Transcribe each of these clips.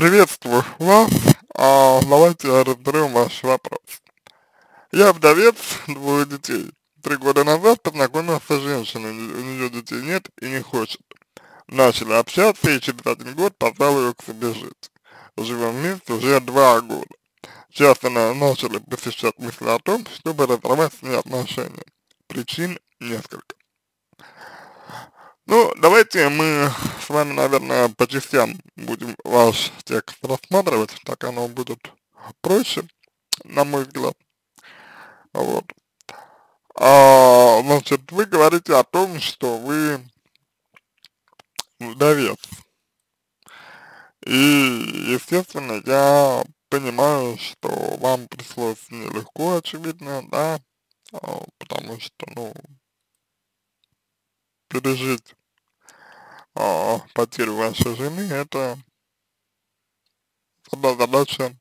Приветствую вас. А, давайте разберем ваш вопрос. Я вдовец, двое детей. Три года назад познакомился с женщиной, у нее детей нет и не хочет. Начали общаться и через один год позвал ее к себе жить. Живем вместе уже два года. Часто на, начали посещать мысли о том, чтобы разорвать с ней отношения. Причин несколько. Ну, давайте мы с вами, наверное, по частям будем ваш текст рассматривать, так оно будет проще, на мой взгляд. Вот. А, значит, вы говорите о том, что вы вдовец. И, естественно, я понимаю, что вам пришлось нелегко, очевидно, да, а, потому что, ну, пережить а, потерю вашей жены, это задача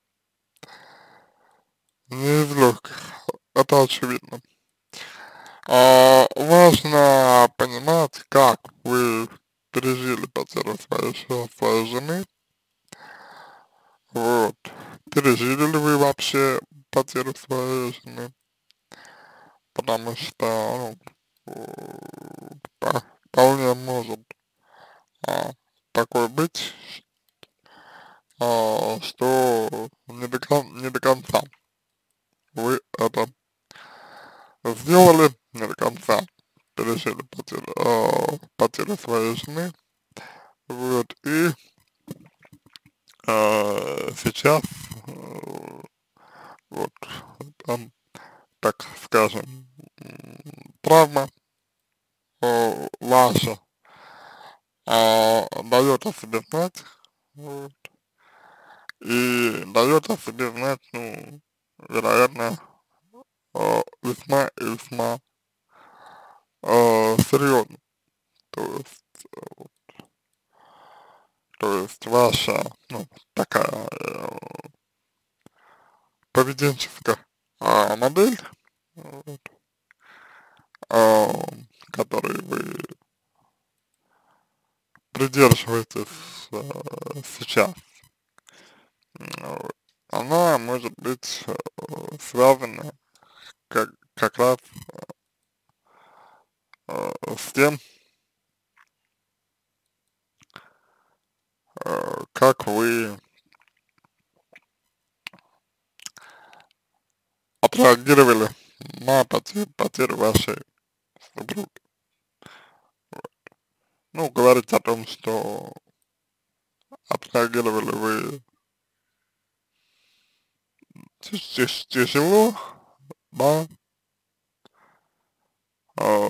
не из легких, это очевидно. А, важно понимать, как вы пережили потерю своей, своей жены, вот, пережили ли вы вообще потерю своей жены, потому что, ну, вполне может а, такое быть, а, что не до, кон не до конца. Вы это сделали, не до конца пережили потерю, а, потерю своей жены, вот, и а, сейчас, вот, там, так скажем, травма э, ваша. э, дает о себе знать, вот, и дает о себе знать, ну, вероятно, э, весьма и весьма э, серьезно. То есть, вот, то есть ваша, ну, такая э, поведенческая э, модель, вот, э, которой вы придерживаетесь э, сейчас, она может быть э, связана как, как раз э, с тем, э, как вы отреагировали на потерю, потерю вашей супруги. Ну, говорить о том, что отреагировали вы тяжело, да, а,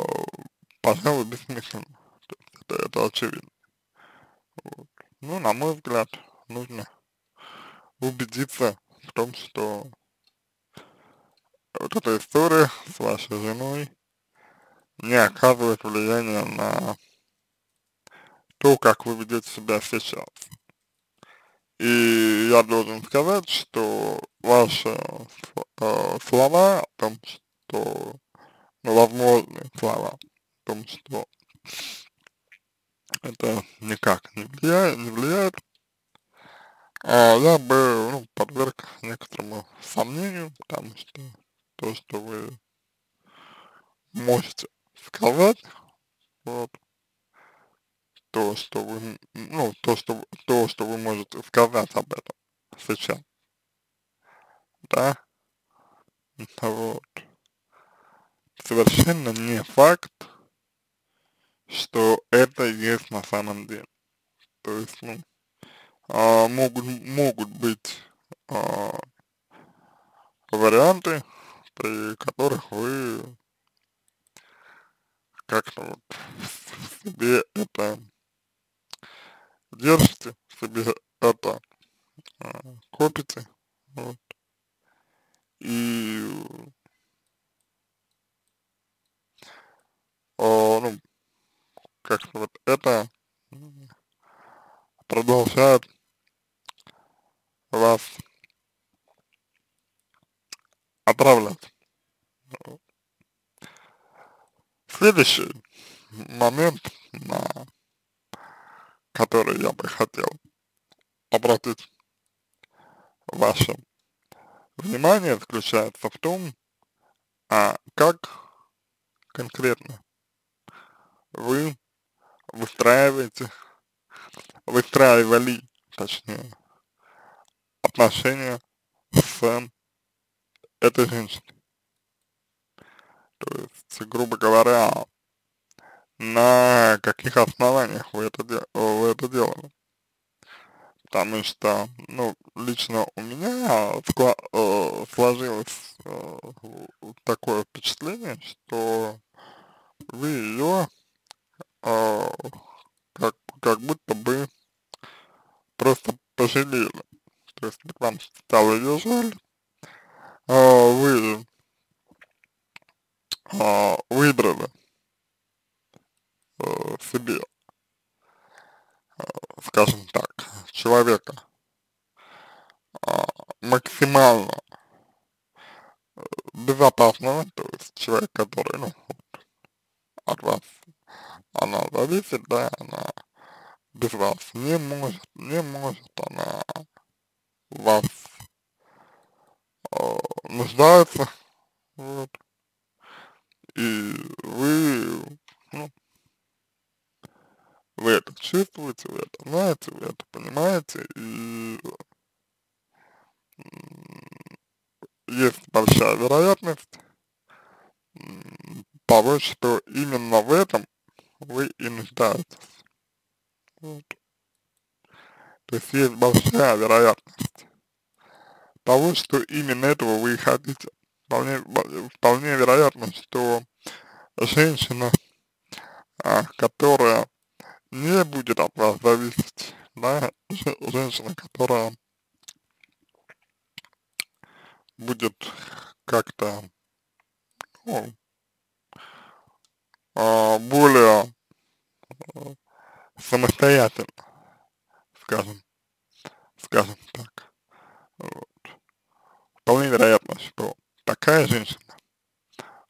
пожалуй, бессмысленно. Это, это очевидно. Вот. Ну, на мой взгляд, нужно убедиться в том, что вот эта история с вашей женой не оказывает влияния на то, как вы ведете себя сейчас. И я должен сказать, что ваши э, слова о том, что, ну, возможные слова о том, что это никак не влияет, не влияет а я бы ну, подверг некоторому сомнению, потому что то, что вы можете сказать, вот, то, что вы, ну, то, что, то, что вы можете сказать об этом сейчас, да, вот, совершенно не факт, что это есть на самом деле. То есть, ну, а, могут, могут быть а, варианты, при которых вы как-то вот себе это держите, себе это а, копите, вот, и а, ну, как-то вот это продолжает вас отправлять. Следующий момент, на который я бы хотел обратить ваше внимание заключается в том, а как конкретно вы выстраиваете, выстраивали, точнее, отношения с этой женщиной. То есть, грубо говоря, на каких основаниях вы это, вы это делали. Потому что, ну, лично у меня э, сложилось э, такое впечатление, что вы ее э, как, как будто бы просто пожалели. То есть вам стало ее жаль, вы выбрали себе, скажем так, человека а, максимально э, безопасного, то есть человек, который, ну, от вас она зависит, да, она без вас не может, не может она вас э, нуждается, вот, и вы, ну, вы это чувствуете, вы это знаете, вы это понимаете, и есть большая вероятность того, что именно в этом вы и нуждаетесь. Вот. То есть есть большая вероятность того, что именно этого вы хотите. Вполне, вполне вероятно, что женщина, а, которая не будет от вас зависеть, да, женщина, которая будет как-то, ну, а, более а, самостоятельно, скажем, скажем так. Вот. Вполне вероятно, что такая женщина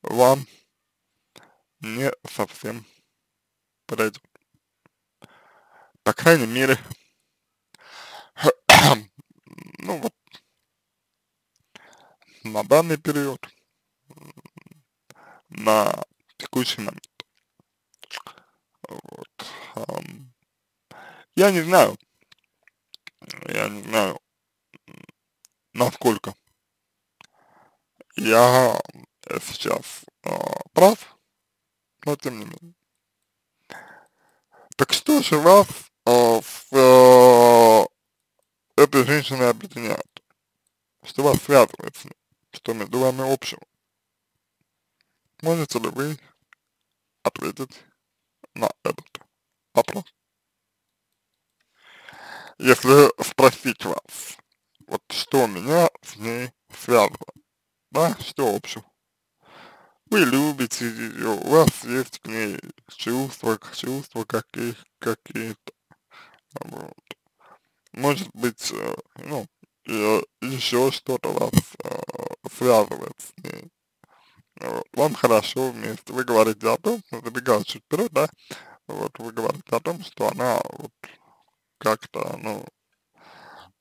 вам не совсем подойдет по крайней мере, ну вот, на данный период, на текущий момент. Вот. Я не знаю, я не знаю, насколько я сейчас uh, прав, но тем не менее. Так что же вас э, с э, этой женщиной объединяет, что вас связывает с ней, что между вами общего. Можете ли вы ответить на этот вопрос? Если спросить вас, вот что меня с ней связывает, да, что общего? Вы любите ее, у вас есть к ней чувства, чувства какие, какие-то, вот. Может быть, э, ну, еще что-то вас э, связывает с ней. Вот. Вам хорошо вместе. Вы говорите о том, забегая чуть вперед, да, вот вы говорите о том, что она вот как-то, ну,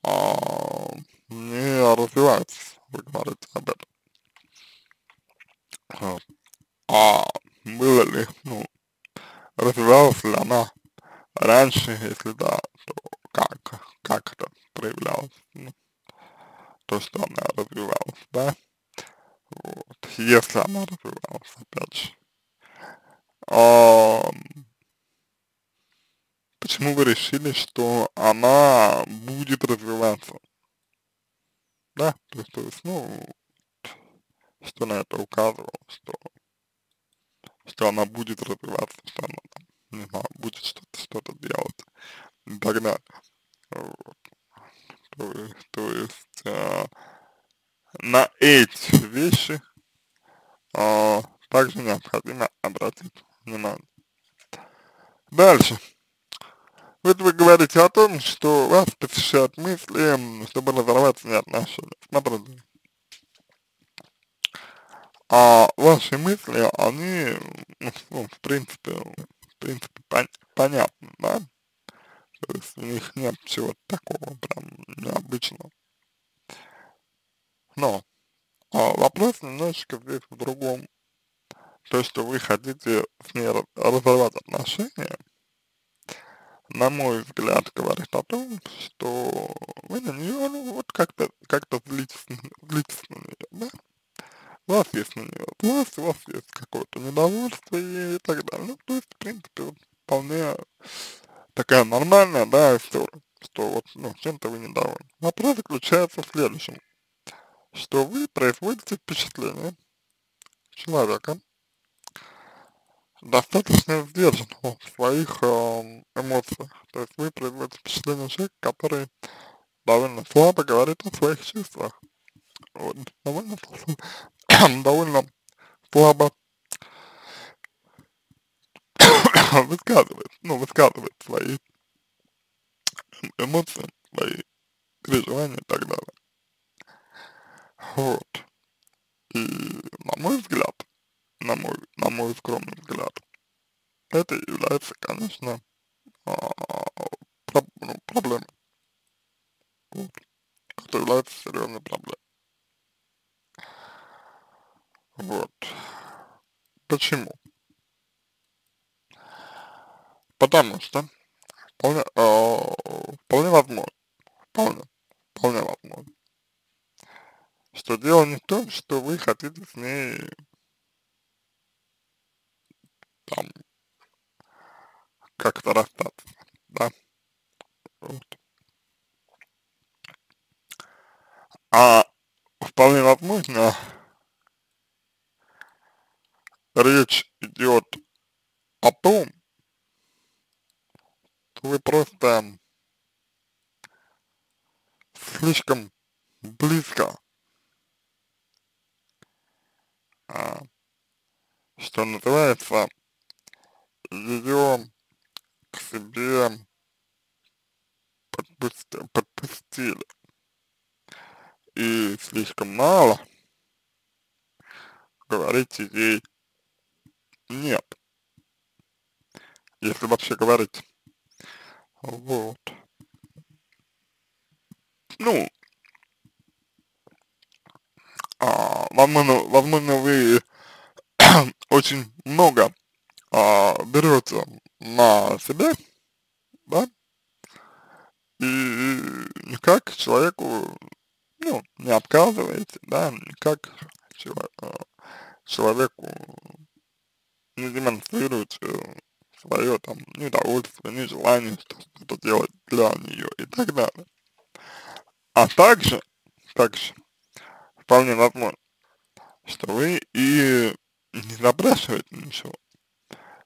а, не развивается, вы говорите об этом. Вот. А было ли, ну, развивалась ли она раньше, если да, то как, как это проявлялось, ну, то, что она развивалась, да, вот, если она развивалась, опять же. А, почему вы решили, что она будет развиваться? Да, то есть, то есть ну, что на это указывало, что, что она будет развиваться, что она не знаю, будет что-то что-то делать и так далее. Вот. То, то есть а, на эти вещи а, также необходимо обратить внимание. Дальше. Вот вы говорите о том, что вас посещают мысли, чтобы разорвать свои отношения. Смотрите. А ваши мысли, они, ну, в принципе, принципе, пон понятно, да? То есть у них нет чего-то такого прям необычного. Но а, вопрос немножечко здесь в другом. То, что вы хотите с ней разорвать отношения, на мой взгляд, говорит о том, что вы на нее, ну, вот как-то, как-то злитесь, злитесь на нее, да? Вас есть на нее злость, у вас есть какое-то недовольство и так далее. Ну, то есть, в принципе, вот, вполне такая нормальная, да, история, что вот, ну, чем-то вы недовольны. Вопрос заключается в следующем, что вы производите впечатление человека, достаточно сдержанного в своих э, эмоциях. То есть вы производите впечатление человека, который довольно слабо говорит о своих чувствах. Вот, довольно, довольно слабо высказывает, ну, высказывает свои эмоции, свои переживания и так далее. Вот. И на мой взгляд, на мой, на мой скромный взгляд, это является, конечно, а, про, ну, проблемой. Вот. Это является серьезной проблемой. Вот. Почему? Потому что вполне, э, вполне возможно, вполне, вполне возможно, что дело не в том, что вы хотите с ней там как-то расстаться, да, вот. А вполне возможно, речь идет о том, что вы просто слишком близко, а, что называется, ее к себе подпусти, подпустили. И слишком мало говорите ей нет. Если вообще говорить. Вот. Ну, а, возможно, возможно, вы очень много а, берете на себя, да, и никак человеку, ну, не отказываете, да, никак человеку не демонстрируете свое там недовольство, нежелание что-то делать для нее и так далее. А также, также, вполне возможно, что вы и не запрашиваете ничего.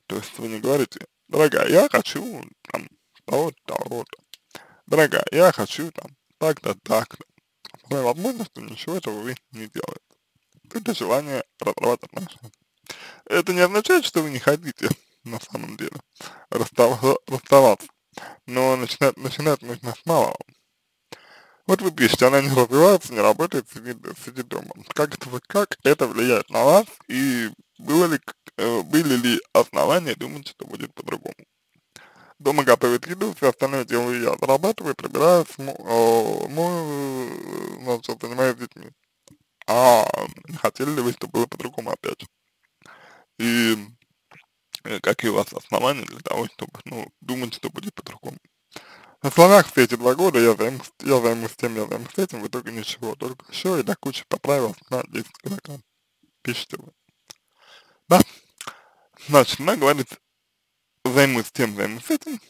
То есть вы не говорите, дорогая, я хочу там того-то, того-то. Дорогая, я хочу там так-то, так-то. Вполне возможно, что ничего этого вы не делаете. Это желание разорвать отношения. Это не означает, что вы не хотите на самом деле расставаться, но начинать, начинать нужно с малого. Вот вы пишете, она не развивается, не работает, сидит, сидит дома. Как это, как это влияет на вас и было ли, э, были ли основания думать, что будет по-другому? Дома готовит еду, все остальное делаю я. Зарабатываю, прибираю, мою, э, значит, занимаюсь детьми. А хотели ли вы, чтобы было по-другому опять? И э, какие у вас основания для того, чтобы, ну, думать, что будет по-другому? На словах все эти два года я займусь, я займусь тем, я займусь этим, в итоге ничего, только еще и до кучи поправил на 10 килограмм. Пишите вы. Да? Значит, она говорит, займусь тем, займусь этим,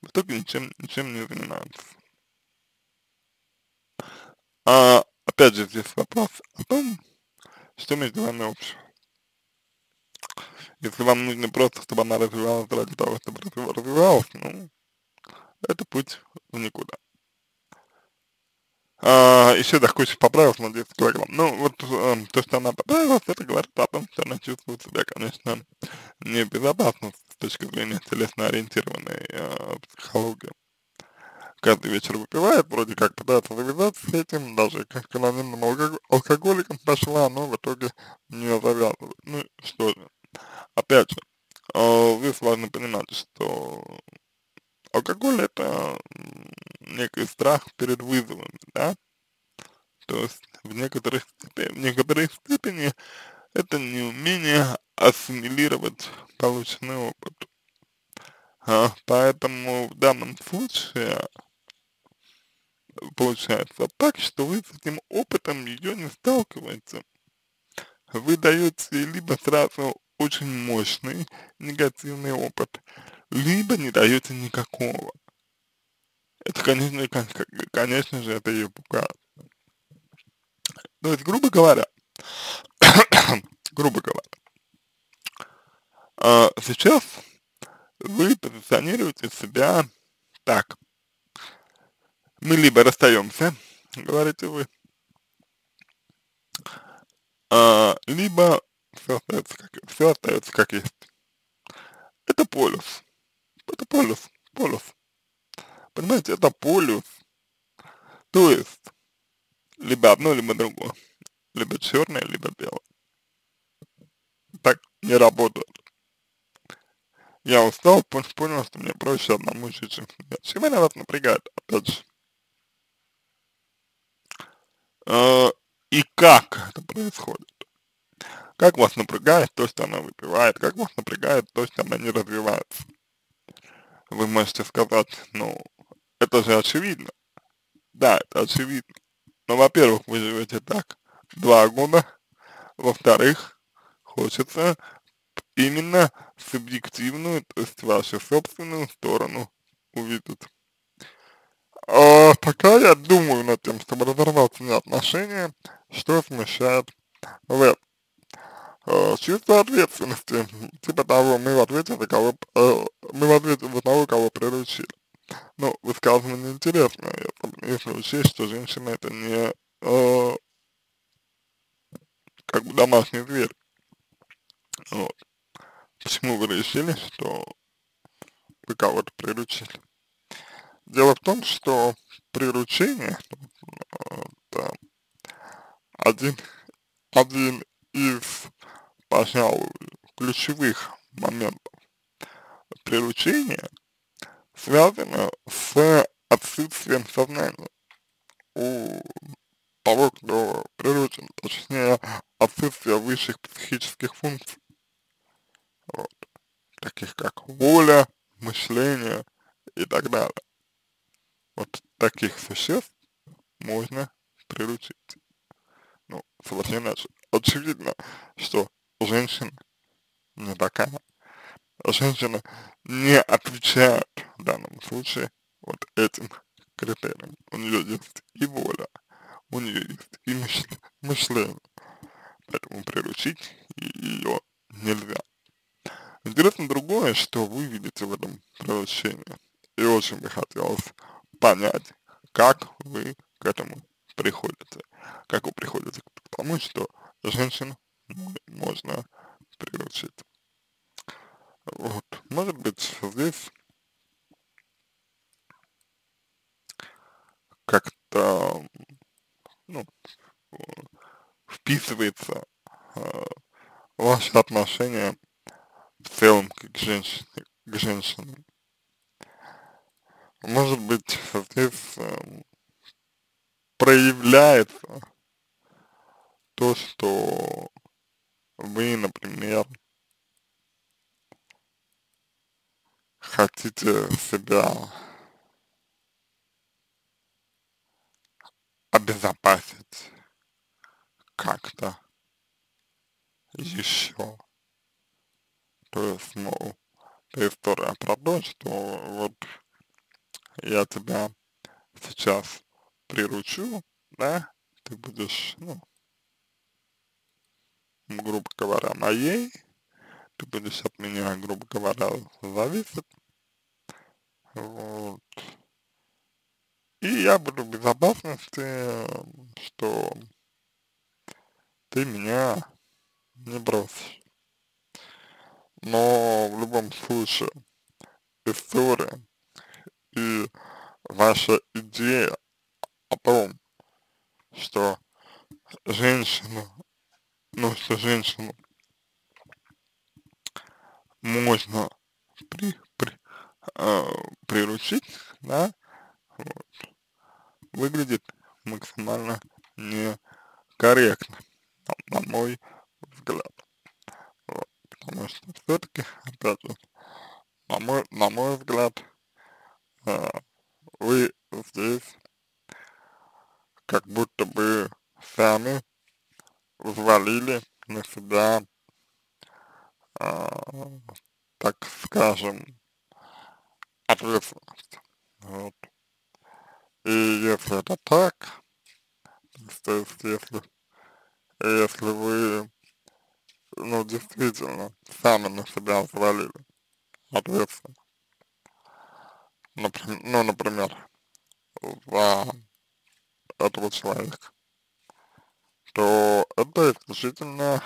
в итоге ничем, ничем не занимаются. А, опять же, здесь вопрос о том, что между вами общего. Если вам нужно просто, чтобы она развивалась ради того, чтобы развивалась, ну, это путь в никуда. А, еще до кучи поправилась на 10 килограмм. Ну, вот э, то, что она поправилась, это говорит о том, что она чувствует себя, конечно, небезопасно с точки зрения телесно-ориентированной э, психологии. Каждый вечер выпивает, вроде как пытается завязаться с этим, даже как анонимным алкоголикам пошла, но в итоге не завязывает. Ну, что же. Опять же, э, здесь важно понимать, что Алкоголь это некий страх перед вызовами, да, То есть в некоторой, в некоторой степени это неумение ассимилировать полученный опыт. А, поэтому в данном случае получается так, что вы с этим опытом ее не сталкиваете. Вы даете либо сразу очень мощный негативный опыт, либо не даете никакого. Это, конечно, конечно же, это ее пугает. То есть, грубо говоря, грубо говоря, а, сейчас вы позиционируете себя так. Мы либо расстаемся, говорите вы, а, либо все остается, как, все остается как есть. Это полюс. Это полюс. Полюс. Понимаете, это полюс. То есть, либо одно, либо другое. Либо черное, либо белое. Так не работает. Я устал, понял, что мне проще одному жить, чем Чем меня вас напрягает, опять же. Э, и как это происходит? Как вас напрягает то, что она выпивает? Как вас напрягает то, что она не развивается? Вы можете сказать, ну, это же очевидно. Да, это очевидно. Но, во-первых, вы живете так два года. Во-вторых, хочется именно субъективную, то есть вашу собственную сторону увидеть. А пока я думаю над тем, чтобы разорвать с ней отношения, что смущает в. А, чувство ответственности, типа того, мы в ответе за кого, э, мы в ответе за того, кого приручили. Ну, высказывание интересное, если учесть, что женщина это не э, как бы домашний зверь. Вот. Почему вы решили, что вы кого-то приручили? Дело в том, что приручение это один, один из, пожалуй, ключевых моментов приручения связано с отсутствием сознания у того, кто приручен, точнее, отсутствие высших психических функций, вот, таких как воля, мышление и так далее. Вот таких существ можно приручить. Ну, совершенно очевидно, что женщина не такая. Женщина не отвечает в данном случае вот этим критериям. У нее есть и воля, у нее есть и мышление. Поэтому приручить ее нельзя. Интересно другое, что вы видите в этом приручении. И очень бы хотелось понять, как вы к этому приходите. Как вы приходите к тому, что женщину можно приручить. Вот. Может быть, здесь как-то ну, вписывается э, ваше отношение в целом к женщине, к женщинам. Может быть, здесь э, проявляется то, что вы, например, хотите себя обезопасить как-то еще. То есть, ну, это история про то, что вот я тебя сейчас приручу, да, ты будешь, ну, грубо говоря, моей, ты будешь от меня, грубо говоря, зависеть, вот, и я буду в безопасности, что ты меня не бросишь. Но в любом случае история и ваша идея о том, что женщина, ну, что женщину можно при, при, э, приручить, да, вот, выглядит максимально не корректно, на, на мой взгляд. Вот, потому что все-таки, опять же, на мой, на мой взгляд, э, вы здесь как будто бы сами взвалили на себя, э, так скажем, ответственность. Вот. И если это так, то есть если, если вы, ну, действительно, сами на себя взвалили ответственность, например, ну, например, за этого человека, то это исключительно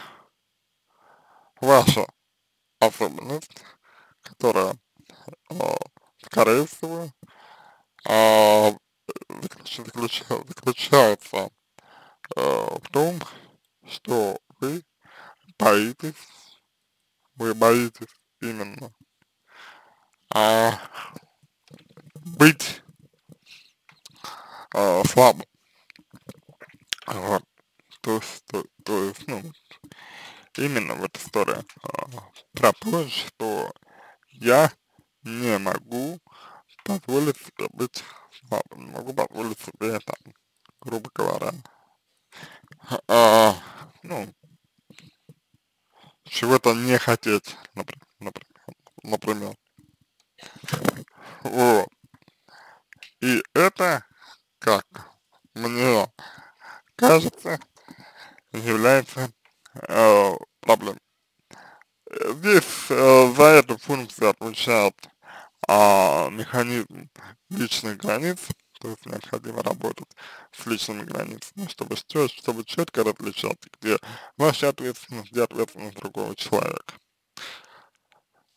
ваша особенность, которая, э, скорее всего, э, заключ, заключается э, в том, что вы боитесь, вы боитесь именно а, быть а, слабым. Вот. То есть, то, то есть, ну, именно вот история а, про то, что я не могу позволить себе быть слабым, не могу позволить себе там, грубо говоря, а, ну, чего-то не хотеть, например, например. Вот. И это, как мне кажется, является э, проблемой. Здесь э, за эту функцию отвечает э, механизм личных границ, то есть необходимо работать с личными границами, чтобы, чтобы четко различать, где ваша ответственность, где ответственность другого человека.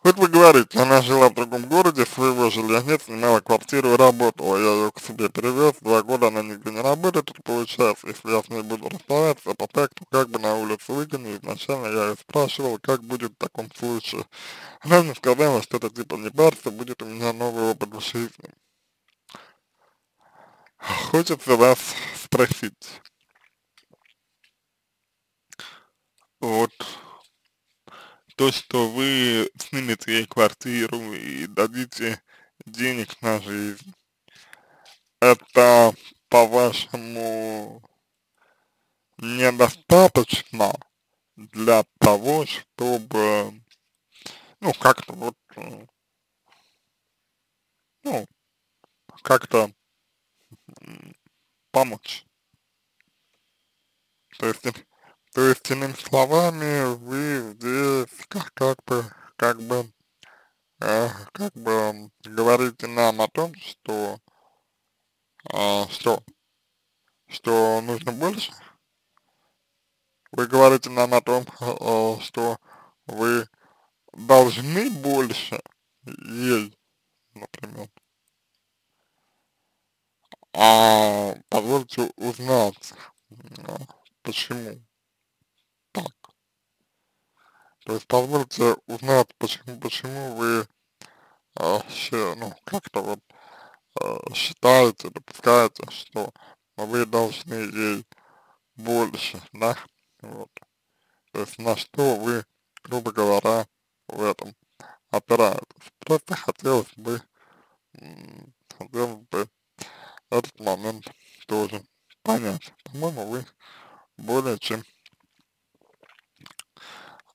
Вот вы говорите, она жила в другом городе, своего жилья нет, снимала квартиру и работала. Я ее к себе перевез, два года она нигде не работает, тут получается, если я с ней буду расставаться, по факту как бы на улицу выгоню, изначально я ее спрашивал, как будет в таком случае. Она мне сказала, что это типа не парься, будет у меня новый опыт в жизни. Хочется вас спросить. Вот то, что вы снимете ей квартиру и дадите денег на жизнь, это, по-вашему, недостаточно для того, чтобы, ну, как-то вот, ну, как-то помочь. То есть, то есть, иными словами, вы здесь как, как бы, как бы, э, как бы говорите нам о том, что, э, что, что нужно больше. Вы говорите нам о том, э, что вы должны больше ей, например. А позвольте узнать, почему так. То есть позвольте узнать, почему, почему вы э, ну, как-то вот э, считаете, допускаете, что вы должны ей больше, да, вот. То есть на что вы, грубо говоря, в этом опираетесь. Просто хотелось бы, хотелось бы этот момент тоже понять. По-моему, вы более чем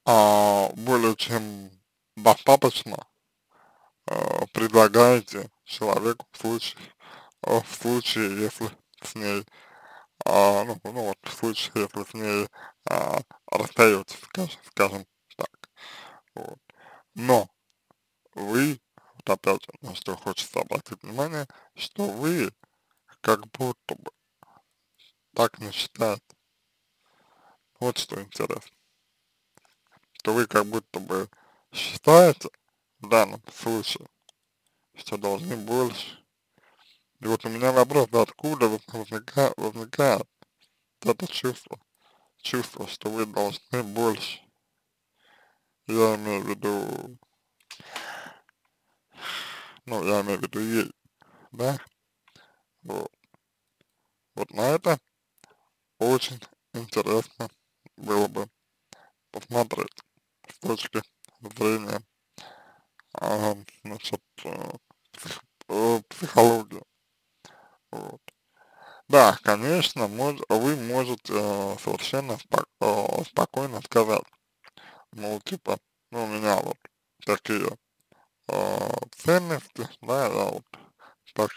а, более чем достаточно а, предлагаете человеку в случае, а, в случае, если с ней, а, ну, ну вот, в случае, если с ней а, расстаетесь, скажем, скажем так. Вот. Но вы, вот опять же, на что хочется обратить внимание, что вы как будто бы так не считаете. Вот что интересно что вы как будто бы считаете в данном случае, что должны больше. И вот у меня вопрос, откуда возникает, возникает это чувство, чувство, что вы должны больше. Я имею в виду, ну, я имею в виду ей, да? Вот. Вот на это очень интересно было бы посмотреть с точки зрения а, насчет э, психологии. Вот. Да, конечно, мож, вы можете совершенно спок, спокойно сказать, ну, типа, ну, у меня вот такие э, ценности, да, я вот так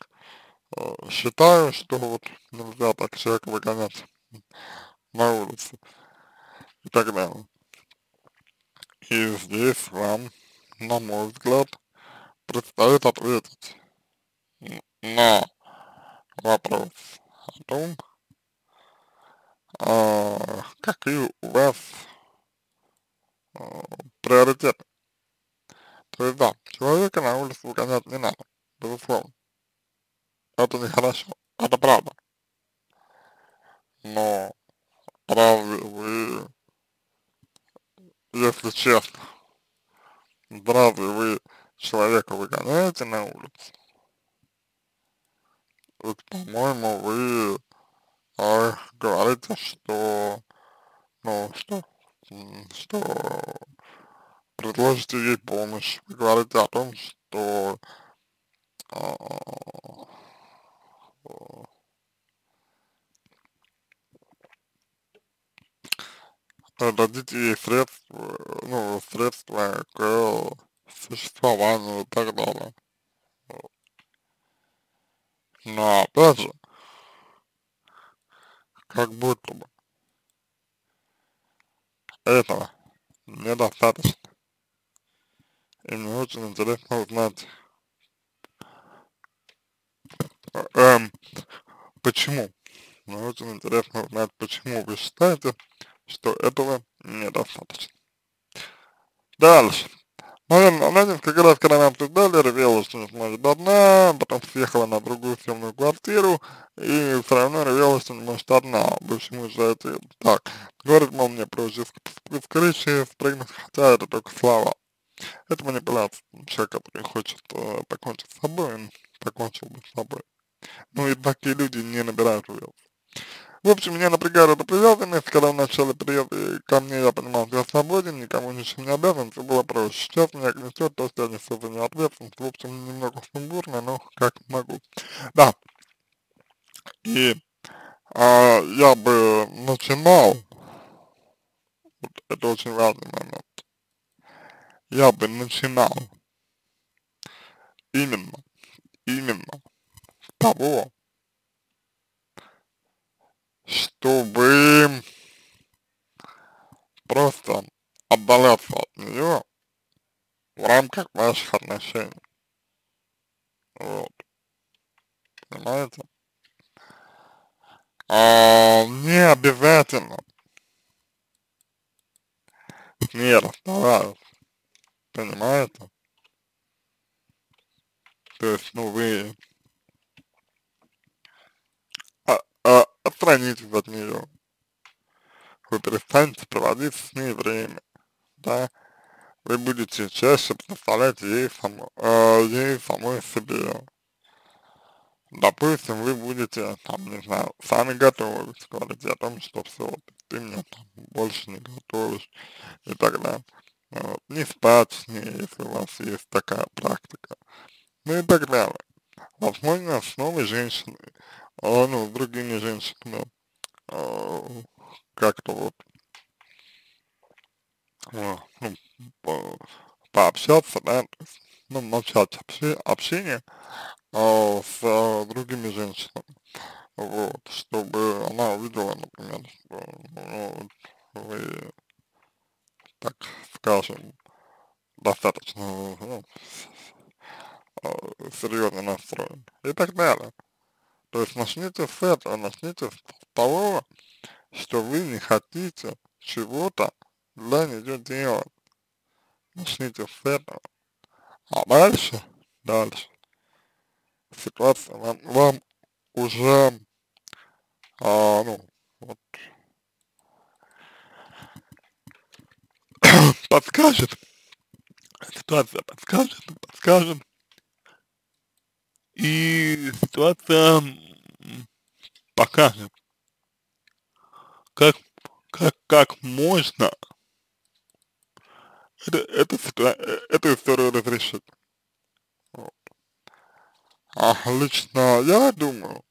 э, считаю, что вот нельзя так человека выгонять на улицу и так далее. И здесь вам, на мой взгляд, предстоит ответить на вопрос о том, а, какие у вас а, приоритеты. То есть да, человека на улицу выгонять не надо, безусловно. Это нехорошо, это правда. Но разве вы, если честно, разве вы человека выгоняете на улицу? Вот, по-моему, вы э, говорите, что, ну, что, что предложите ей помощь. Вы говорите о том, что э, дадите ей средства, ну, средства к существованию и так далее. Но опять же, как будто бы этого недостаточно. И мне очень интересно узнать, эм, почему. Мне очень интересно узнать, почему вы считаете, что этого недостаточно. Дальше. Наверное, она несколько раз, когда мы обсуждали, ревела, что не сможет одна, потом съехала на другую съемную квартиру, и все равно ревела, что не может одна. Бывший муж за это так. Говорит, мол, мне проще с, крыши спрыгнуть, хотя это только слова. Это манипуляция. Человек, который хочет э, покончить с собой, он покончил бы с собой. Ну и такие люди не набирают вес. В общем, меня напрягает эта привязанность, когда в начале приезда ко мне я понимал, что я свободен, никому ничем не обязан, все было проще. Сейчас меня гнетет, то, что я несу за нее ответственность. В общем, немного сумбурно, но как могу. Да. И а, я бы начинал, вот это очень важный момент, я бы начинал именно, именно с того, чтобы просто отдаляться от нее в рамках ваших отношений. Вот. Понимаете? А, не обязательно с ней расставаться. Понимаете? То есть, ну, вы отстранитесь от нее. Вы перестанете проводить с ней время, да, вы будете чаще представлять ей, само, э, ей самой себе. Допустим, вы будете, там, не знаю, сами готовить, говорите о том, что все, ты мне там больше не готовишь и так далее. Вот. Не спать с ней, если у вас есть такая практика. Ну и так далее. Возможно, с новой женщиной ну, с другими женщинами. А, как-то вот. А, ну, по, пообщаться, да, ну, начать общение а, с а, другими женщинами, вот, чтобы она увидела, например, что ну, вы, так скажем, достаточно ну, серьезно настроен и так далее. То есть начните с этого, начните с того, что вы не хотите чего-то для нее делать. Начните с этого. А дальше, дальше, ситуация вам, вам уже, а, ну, вот, подскажет, ситуация подскажет, подскажет, и ситуация покажет, как, как, как можно это, эту историю разрешить. А лично я думаю,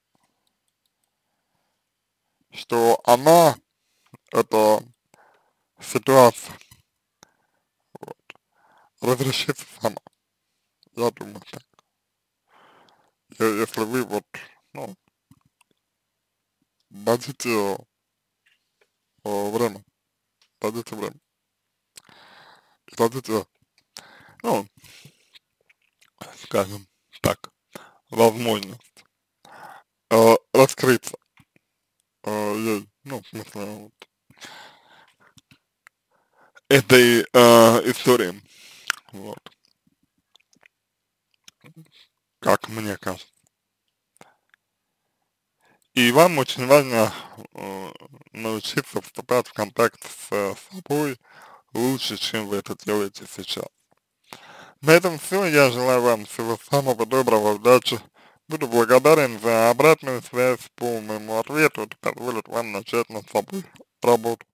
что она, эта ситуация, вот, разрешится сама. Я думаю так. Если вы вот, ну, дадите э, время, дадите время, и дадите, ну, скажем так, возможность э, раскрыться э, ей, ну, в смысле, вот, этой э, истории, вот, как мне кажется. И вам очень важно э, научиться вступать в контакт с э, собой лучше, чем вы это делаете сейчас. На этом все. Я желаю вам всего самого доброго, удачи. Буду благодарен за обратную связь по моему ответу. Это позволит вам начать над собой работу.